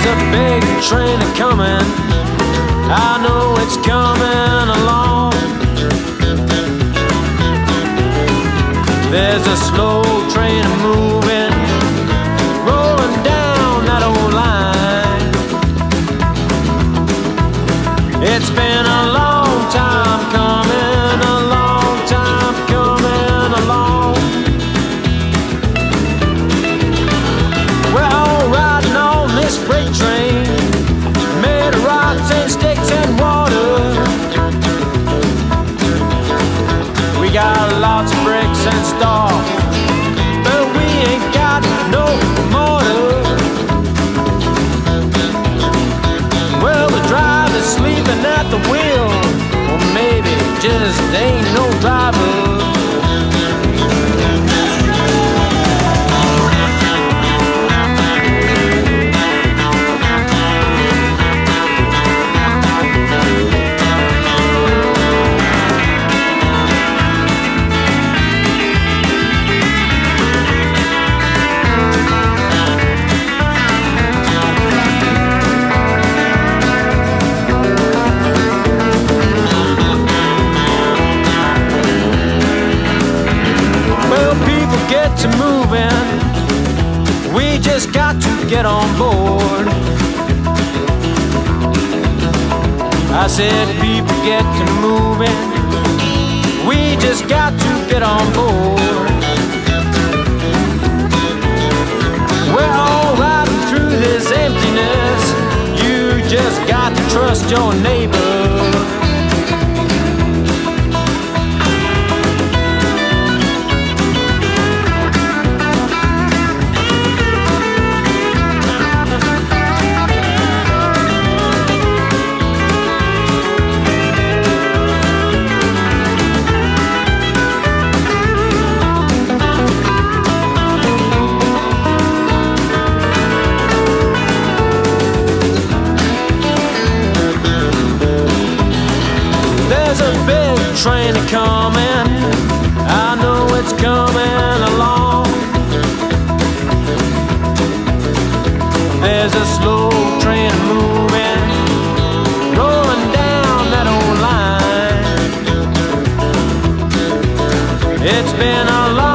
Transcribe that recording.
There's a big train coming. I know it's coming along. There's a slow train moving, tem, não dá. To get on board. I said, people get to moving. We just got to get on board. We're all riding through this emptiness. You just got to trust your neighbor. Train a coming. I know it's coming along. There's a slow train moving, rolling down that old line. It's been a long